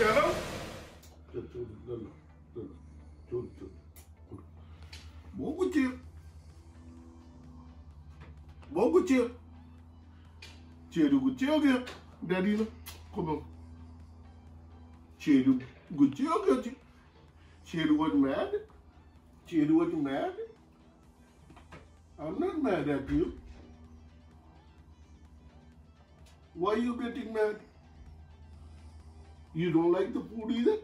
Trevor? Bogucci. Bogucci. Sheru Gutioga, Darina, como? Sheru Gutioga, Sheru was mad. Cheiro was mad. I'm not mad at you. Why are you getting mad? You don't like the food either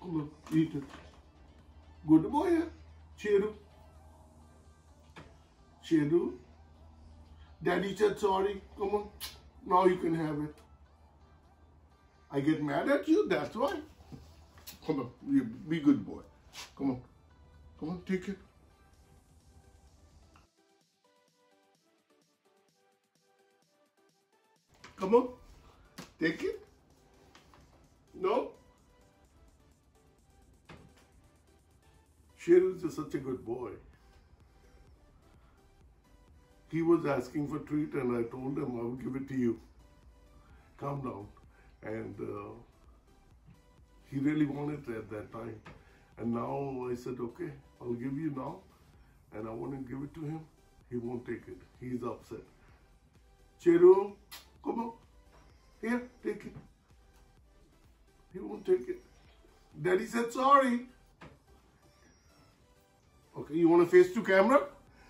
come on eat it good boy yeah. Sheru. Sheru. Daddy said sorry. Come on. Now you can have it. I get mad at you, that's why. Come on. You be good boy. Come on. Come on, take it. Come on. Take it. No? Sheru is just such a good boy. He was asking for treat and I told him I will give it to you. Calm down. And uh, he really wanted it at that time. And now I said, okay, I'll give you now. And I want to give it to him. He won't take it. He's upset. Sheru, come on. Here, take it. He won't take it. Daddy said sorry. Okay, you want to face to camera?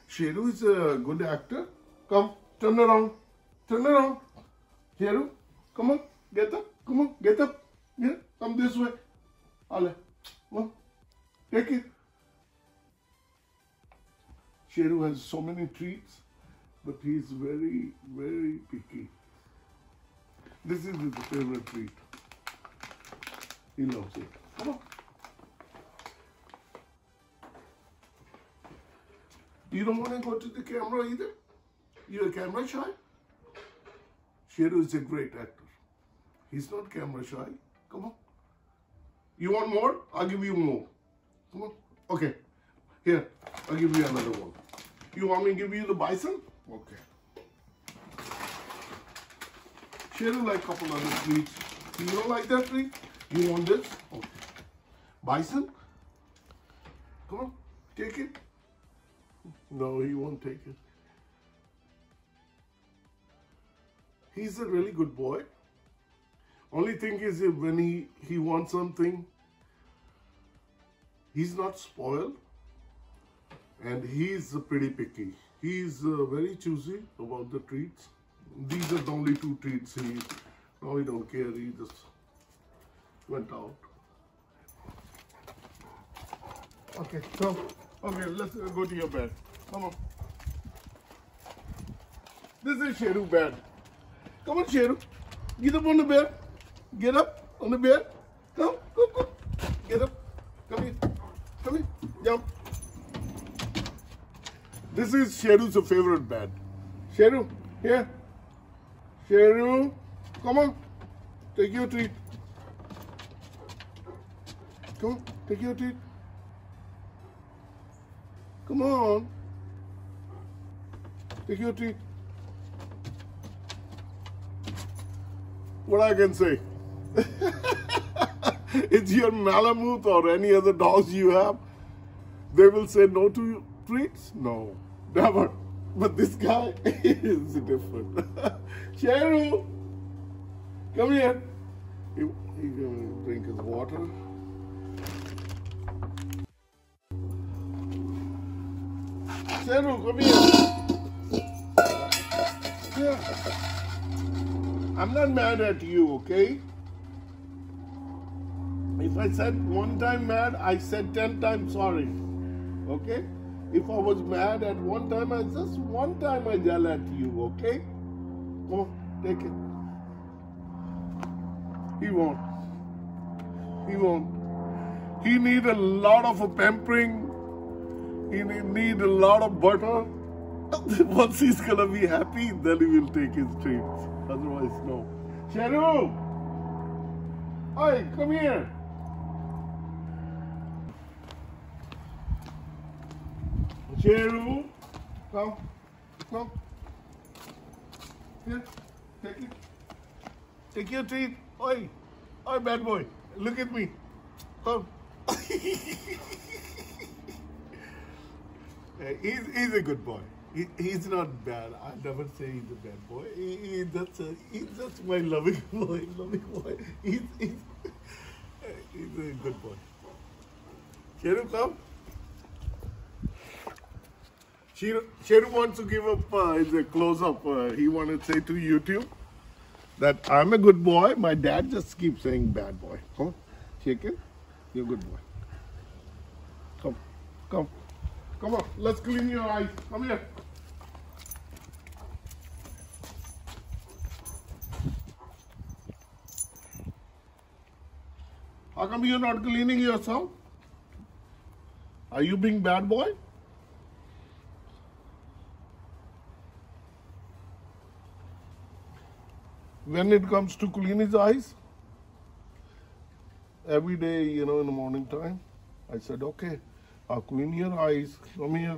Sheru is a good actor. Come, turn around. Turn around. Sheru, come on, get up. Come on, get up. Yeah, come this way. Ale, come on, take it. Sheru has so many treats, but he's very, very picky. This is his favorite treat. He loves it. Come on. You don't want to go to the camera either? You're a camera shy? Sheru is a great actor. He's not camera shy. Come on. You want more? I'll give you more. Come on. Okay. Here, I'll give you another one. You want me to give you the bison? Okay. Sheru like couple other treats. You don't like that treat? You want this? Okay. Bison? Come on. Take it. No, he won't take it. He's a really good boy. Only thing is, when he, he wants something, he's not spoiled and he's pretty picky. He's uh, very choosy about the treats. These are the only two treats he Now he don't care, he just went out. Okay, so, okay, let's go to your bed. Come on. This is Sheru bed. Come on, Sheru. Get up on the bed. Get up on the bed. Come, come, come. Get up. Come here. Come here. Jump. This is Sheru's favorite bed. Sheru, here. Sheru, come on. Take your treat. Come on, take your treat. Come on. Take your treat. What I can say? it's your Malamute or any other dogs you have. They will say no to treats? No, never. But this guy is different. Sheru, come here. He, he gonna drink his water. Yeah. I'm not mad at you, okay? If I said one time mad, I said ten times sorry. Okay? If I was mad at one time, I just one time I yell at you, okay? Come on, take it. He won't. He won't. He need a lot of a pampering. He need, a lot of butter. Once he's gonna be happy, then he will take his treats. Otherwise, no. Sheru! Oi, come here. Sheru, come, come. Here, take it. Take your treat. Oi, Hi, bad boy. Look at me. Come. Uh, he's, he's a good boy. He, he's not bad. I never say he's a bad boy. He, he, that's a, he's just my loving boy. Loving boy. He's, he's, he's a good boy. Sheru, come. Sheru, wants to give up uh, his a close up. Uh, he wanted to say to YouTube that I'm a good boy. My dad just keeps saying bad boy. Shake it. You're a good boy. Come, come, come on. Let's clean your eyes. Come here. How come you're not cleaning yourself? Are you being bad boy? When it comes to clean his eyes, every day, you know, in the morning time, I said, okay, I'll clean your eyes. Come here.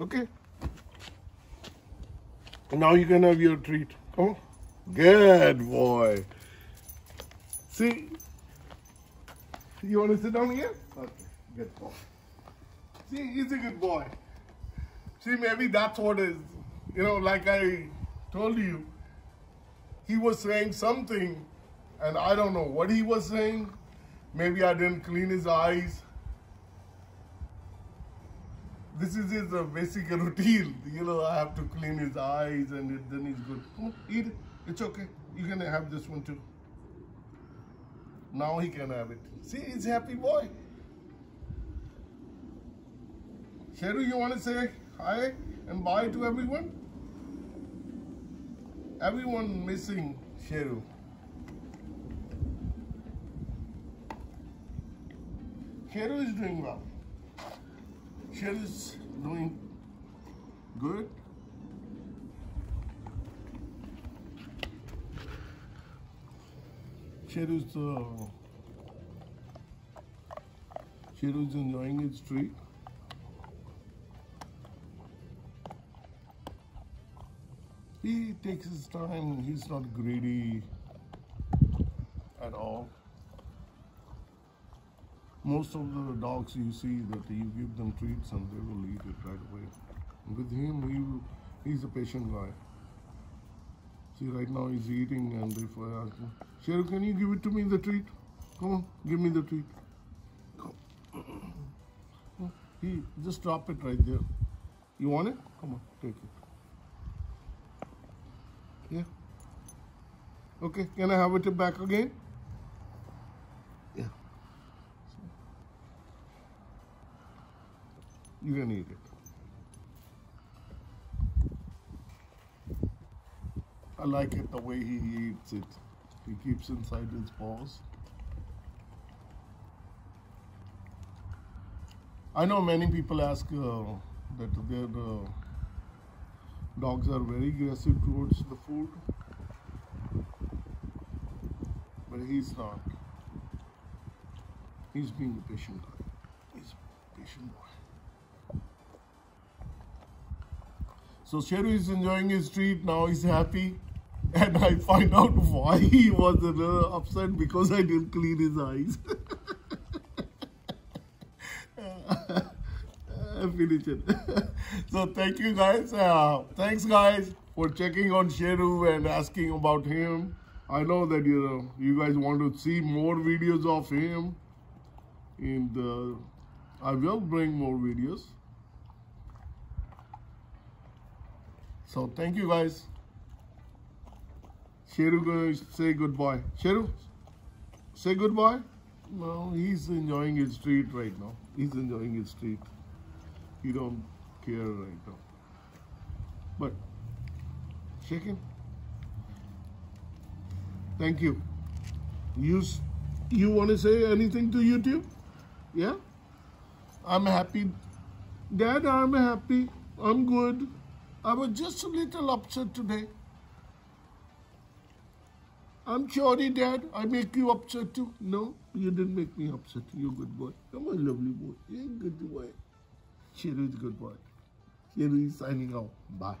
Okay. Now you can have your treat. Come on. Good boy. See, you want to sit down here? Okay, good boy. See, he's a good boy. See, maybe that's what is, you know, like I told you, he was saying something and I don't know what he was saying. Maybe I didn't clean his eyes. This is his uh, basic routine. You know, I have to clean his eyes and it, then he's good. Come on, eat it. It's okay. You can have this one too. Now he can have it. See, he's happy boy. Sheru, you want to say hi and bye to everyone? Everyone missing Sheru. Sheru is doing well. Sheru is doing good. Sheru's uh, Sheru's enjoying his treat. He takes his time. He's not greedy at all. Most of the dogs you see that you give them treats and they will eat it right away. With him, he, he's a patient guy. See, right now he's eating, and if I ask him, Sheru, can you give it to me the treat? Come on, give me the treat. Come. He just drop it right there. You want it? Come on, take it. Yeah. Okay, can I have it back again? You can eat it. I like it the way he eats it. He keeps inside his paws. I know many people ask uh, that their uh, dogs are very aggressive towards the food, but he's not. He's being a patient guy. He's a patient boy. So Sheru is enjoying his treat. Now he's happy. And I find out why he was uh, upset because I didn't clean his eyes. finish it. so thank you guys. Uh, thanks guys for checking on Sheru and asking about him. I know that you know you guys want to see more videos of him, and uh, I will bring more videos. So thank you guys. Sheru say goodbye. Sheru, say goodbye. No, he's enjoying his treat right now. He's enjoying his treat. He don't care right now. But shaking. Thank you. You you want to say anything to YouTube? Yeah. I'm happy. Dad, I'm happy. I'm good. I was just a little upset today. I'm sorry, Dad. I make you upset too. No, you didn't make me upset. You're a good boy. You're my lovely boy. You're a good boy. Is a good boy. Sheru is signing out. Bye.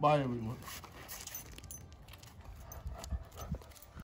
Bye, everyone.